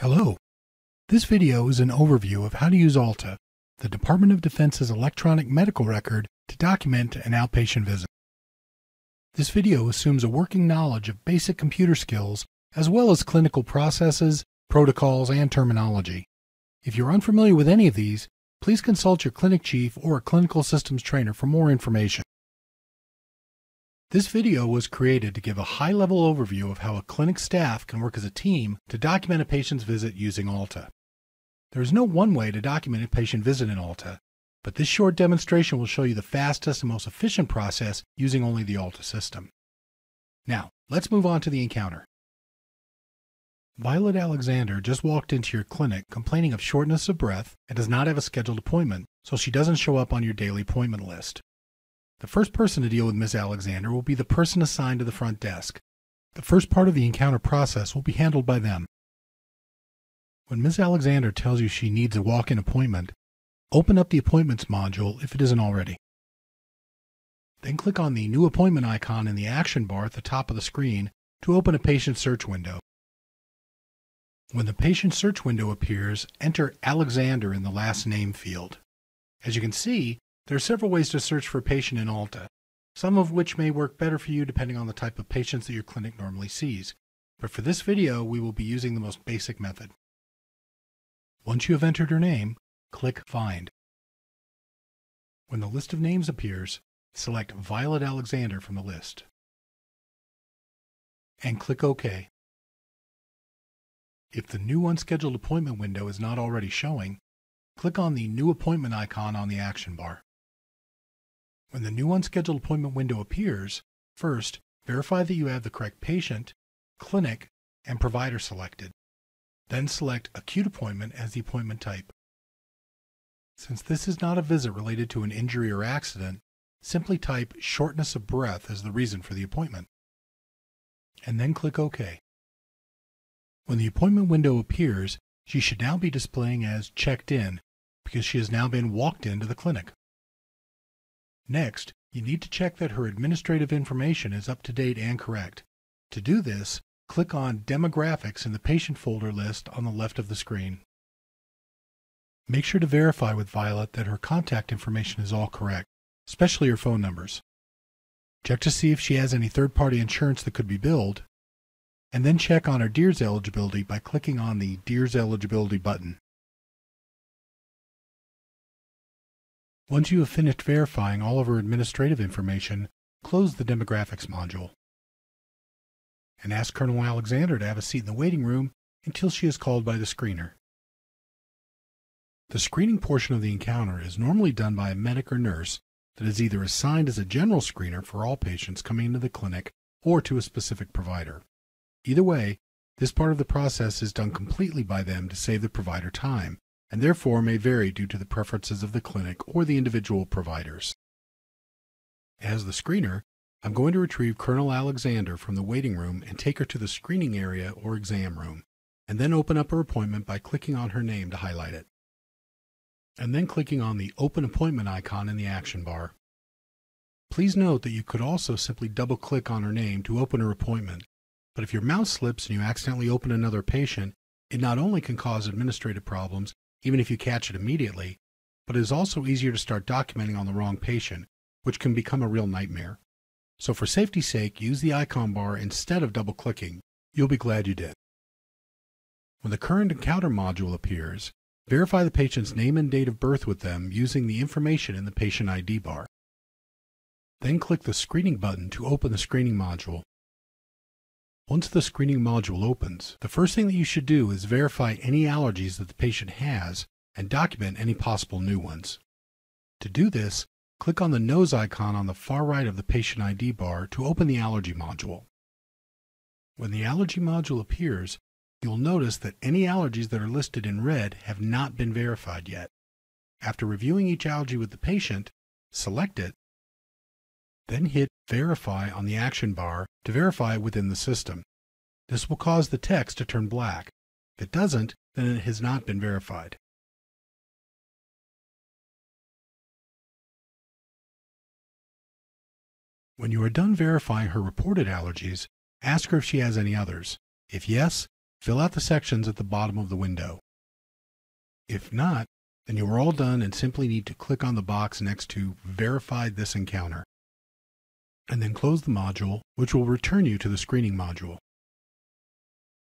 Hello. This video is an overview of how to use AHLTA, the Department of Defense's electronic medical record, to document an outpatient visit. This video assumes a working knowledge of basic computer skills as well as clinical processes, protocols, and terminology. If you're unfamiliar with any of these, please consult your clinic chief or a clinical systems trainer for more information. This video was created to give a high-level overview of how a clinic staff can work as a team to document a patient's visit using AHLTA. There is no one way to document a patient visit in AHLTA, but this short demonstration will show you the fastest and most efficient process using only the AHLTA system. Now, let's move on to the encounter. Violet Alexander just walked into your clinic complaining of shortness of breath and does not have a scheduled appointment, so she doesn't show up on your daily appointment list. The first person to deal with Ms. Alexander will be the person assigned to the front desk. The first part of the encounter process will be handled by them. When Ms. Alexander tells you she needs a walk-in appointment, open up the Appointments module if it isn't already. Then click on the New Appointment icon in the action bar at the top of the screen to open a patient search window. When the patient search window appears, enter Alexander in the last name field. As you can see, there are several ways to search for a patient in AHLTA, some of which may work better for you depending on the type of patients that your clinic normally sees. But for this video, we will be using the most basic method. Once you have entered her name, click Find. When the list of names appears, select Violet Alexander from the list. And click OK. If the new unscheduled appointment window is not already showing, click on the New Appointment icon on the action bar. When the new unscheduled appointment window appears, first, verify that you have the correct patient, clinic, and provider selected. Then select Acute Appointment as the appointment type. Since this is not a visit related to an injury or accident, simply type shortness of breath as the reason for the appointment. And then click OK. When the appointment window appears, she should now be displaying as checked in because she has now been walked into the clinic. Next, you need to check that her administrative information is up to date and correct. To do this, click on Demographics in the Patient folder list on the left of the screen. Make sure to verify with Violet that her contact information is all correct, especially her phone numbers. Check to see if she has any third-party insurance that could be billed, and then check on her DEERS eligibility by clicking on the DEERS eligibility button. Once you have finished verifying all of her administrative information, close the Demographics module. And ask Colonel Alexander to have a seat in the waiting room until she is called by the screener. The screening portion of the encounter is normally done by a medic or nurse that is either assigned as a general screener for all patients coming into the clinic or to a specific provider. Either way, this part of the process is done completely by them to save the provider time, and therefore may vary due to the preferences of the clinic or the individual providers. As the screener, I'm going to retrieve Colonel Alexander from the waiting room and take her to the screening area or exam room, and then open up her appointment by clicking on her name to highlight it. And then clicking on the Open Appointment icon in the action bar. Please note that you could also simply double click on her name to open her appointment, but if your mouse slips and you accidentally open another patient, it not only can cause administrative problems, even if you catch it immediately, but it is also easier to start documenting on the wrong patient, which can become a real nightmare. So for safety's sake, use the icon bar instead of double clicking. You'll be glad you did. When the current encounter module appears, verify the patient's name and date of birth with them using the information in the patient ID bar. Then click the screening button to open the screening module. Once the screening module opens, the first thing that you should do is verify any allergies that the patient has and document any possible new ones. To do this, click on the nose icon on the far right of the patient ID bar to open the allergy module. When the allergy module appears, you'll notice that any allergies that are listed in red have not been verified yet. After reviewing each allergy with the patient, select it then hit Verify on the action bar to verify within the system. This will cause the text to turn black. If it doesn't, then it has not been verified. When you are done verifying her reported allergies, ask her if she has any others. If yes, fill out the sections at the bottom of the window. If not, then you are all done and simply need to click on the box next to Verify this encounter, and then close the module, which will return you to the screening module.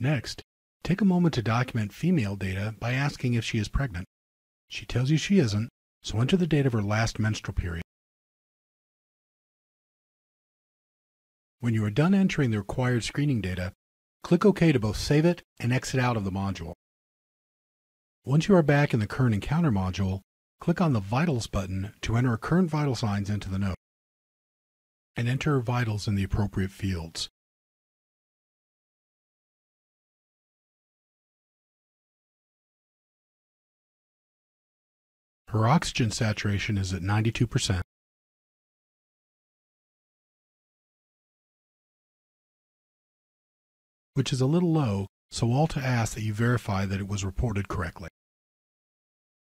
Next, take a moment to document female data by asking if she is pregnant. She tells you she isn't, so enter the date of her last menstrual period. When you are done entering the required screening data, click OK to both save it and exit out of the module. Once you are back in the Current Encounter module, click on the Vitals button to enter current vital signs into the note, and enter vitals in the appropriate fields. Her oxygen saturation is at 92%. which is a little low, so AHLTA asks that you verify that it was reported correctly.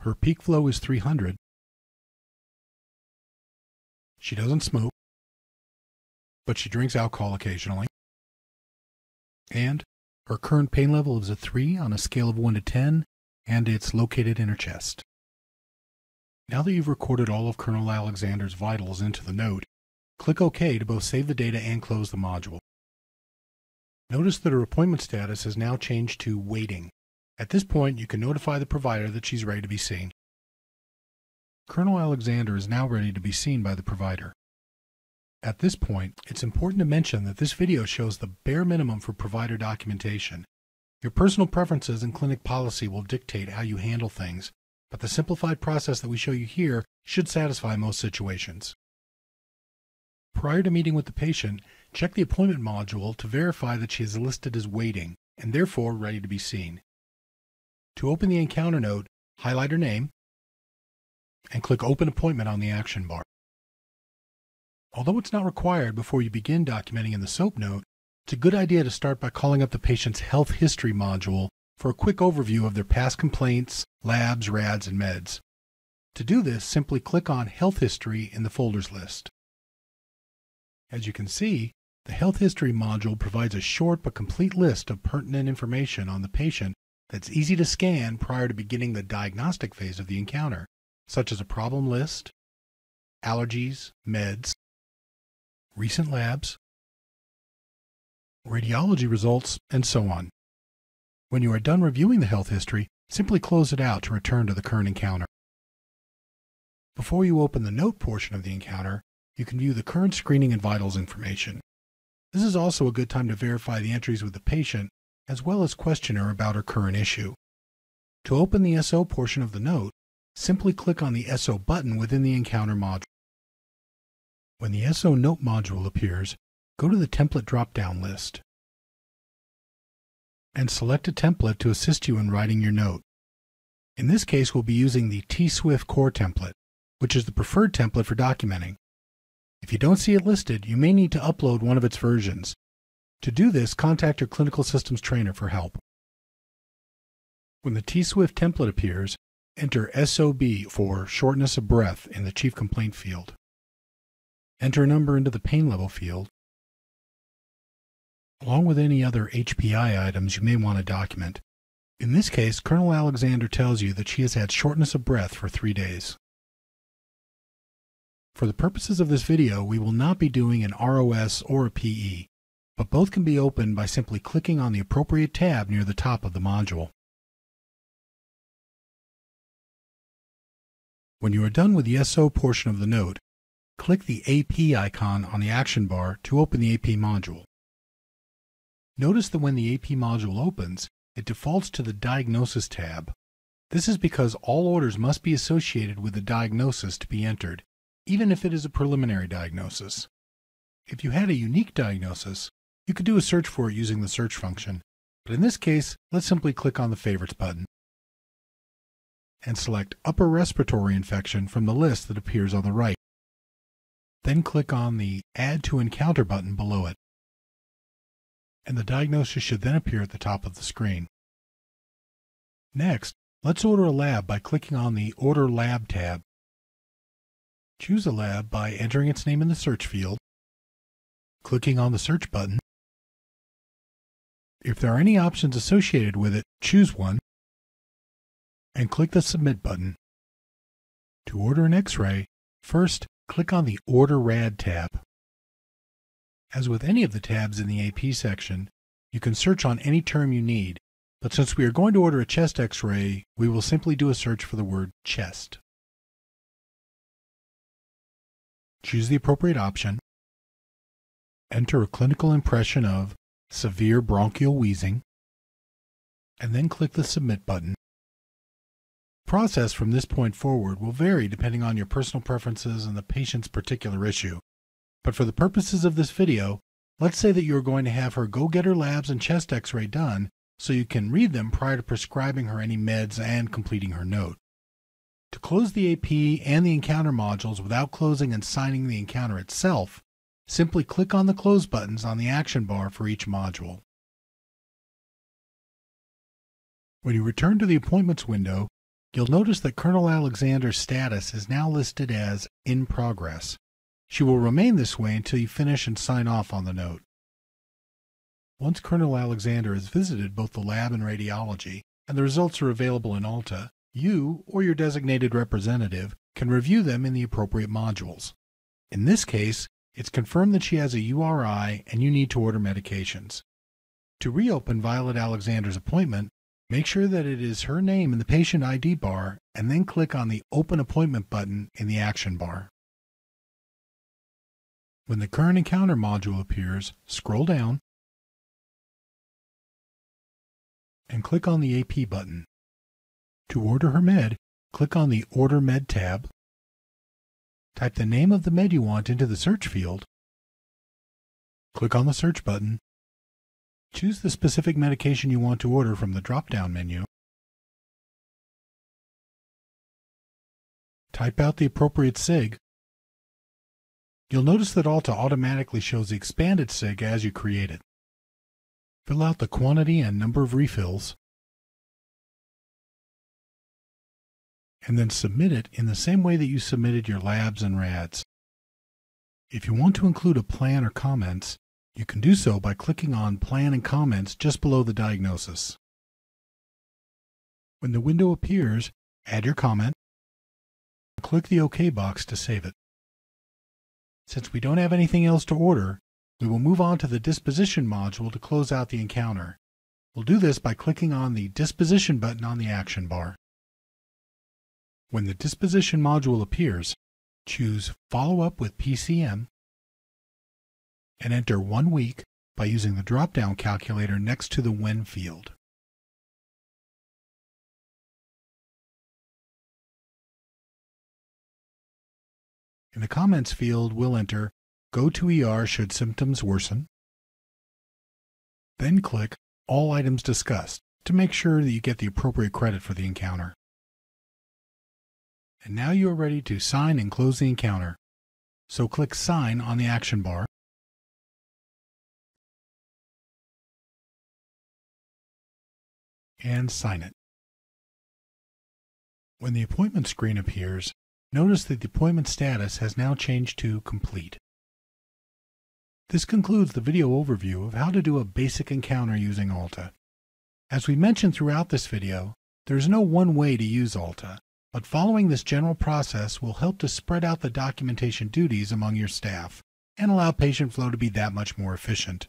Her peak flow is 300. She doesn't smoke, but she drinks alcohol occasionally. And her current pain level is a 3 on a scale of 1 to 10, and it's located in her chest. Now that you've recorded all of Colonel Alexander's vitals into the note, click OK to both save the data and close the module. Notice that her appointment status has now changed to waiting. At this point, you can notify the provider that she's ready to be seen. Colonel Alexander is now ready to be seen by the provider. At this point, it's important to mention that this video shows the bare minimum for provider documentation. Your personal preferences and clinic policy will dictate how you handle things, but the simplified process that we show you here should satisfy most situations. Prior to meeting with the patient, check the appointment module to verify that she is listed as waiting and therefore ready to be seen. To open the encounter note, highlight her name and click Open Appointment on the action bar. Although it's not required before you begin documenting in the SOAP note, it's a good idea to start by calling up the patient's health history module for a quick overview of their past complaints, labs, RADs, and meds. To do this, simply click on Health History in the folders list. As you can see, the Health History module provides a short but complete list of pertinent information on the patient that's easy to scan prior to beginning the diagnostic phase of the encounter, such as a problem list, allergies, meds, recent labs, radiology results, and so on. When you are done reviewing the health history, simply close it out to return to the current encounter. Before you open the note portion of the encounter, you can view the current screening and vitals information. This is also a good time to verify the entries with the patient, as well as question her about her current issue. To open the SO portion of the note, simply click on the SO button within the Encounter module. When the SO Note module appears, go to the Template drop-down list and select a template to assist you in writing your note. In this case, we'll be using the T-Swift Core template, which is the preferred template for documenting. If you don't see it listed, you may need to upload one of its versions. To do this, contact your clinical systems trainer for help. When the T-Swift template appears, enter SOB for shortness of breath in the chief complaint field. Enter a number into the pain level field, along with any other HPI items you may want to document. In this case, Colonel Alexander tells you that she has had shortness of breath for three days. For the purposes of this video, we will not be doing an ROS or a PE, but both can be opened by simply clicking on the appropriate tab near the top of the module. When you are done with the SO portion of the note, click the AP icon on the action bar to open the AP module. Notice that when the AP module opens, it defaults to the Diagnosis tab. This is because all orders must be associated with the diagnosis to be entered, even if it is a preliminary diagnosis. If you had a unique diagnosis, you could do a search for it using the search function, but in this case, let's simply click on the Favorites button and select Upper Respiratory Infection from the list that appears on the right. Then click on the Add to Encounter button below it, and the diagnosis should then appear at the top of the screen. Next, let's order a lab by clicking on the Order Lab tab Choose a lab by entering its name in the search field, clicking on the search button, If there are any options associated with it, choose one and click the Submit button. To order an X-ray, first click on the Order RAD tab. As with any of the tabs in the AP section, you can search on any term you need, but since we are going to order a chest X-ray, we will simply do a search for the word chest. Choose the appropriate option. Enter a clinical impression of severe bronchial wheezing, and then click the Submit button. Process from this point forward will vary depending on your personal preferences and the patient's particular issue. But for the purposes of this video, let's say that you are going to have her go get her labs and chest x-ray done so you can read them prior to prescribing her any meds and completing her note. To close the AP and the encounter modules without closing and signing the encounter itself, simply click on the close buttons on the action bar for each module. When you return to the appointments window, you'll notice that Colonel Alexander's status is now listed as in progress. She will remain this way until you finish and sign off on the note. Once Colonel Alexander has visited both the lab and radiology, and the results are available in AHLTA, you or your designated representative can review them in the appropriate modules. In this case, it's confirmed that she has a URI and you need to order medications. To reopen Violet Alexander's appointment, make sure that it is her name in the patient ID bar and then click on the Open Appointment button in the action bar. When the Current Encounter module appears, scroll down and click on the AP button. To order her med, click on the Order Med tab, type the name of the med you want into the search field, click on the Search button, choose the specific medication you want to order from the drop-down menu, type out the appropriate SIG, You'll notice that AHLTA automatically shows the expanded SIG as you create it. Fill out the quantity and number of refills, and then submit it in the same way that you submitted your labs and RADs. If you want to include a plan or comments, you can do so by clicking on Plan and Comments just below the diagnosis. When the window appears, add your comment, and click the OK box to save it. Since we don't have anything else to order, we will move on to the Disposition module to close out the encounter. We'll do this by clicking on the Disposition button on the action bar. When the disposition module appears, choose Follow Up with PCM and enter one week by using the drop-down calculator next to the When field. In the Comments field, we'll enter Go to ER should symptoms worsen. Then click All items discussed to make sure that you get the appropriate credit for the encounter. And now you are ready to sign and close the encounter. So click Sign on the action bar. And sign it. When the appointment screen appears, notice that the appointment status has now changed to Complete. This concludes the video overview of how to do a basic encounter using AHLTA. As we mentioned throughout this video, there is no one way to use AHLTA, but following this general process will help to spread out the documentation duties among your staff and allow patient flow to be that much more efficient.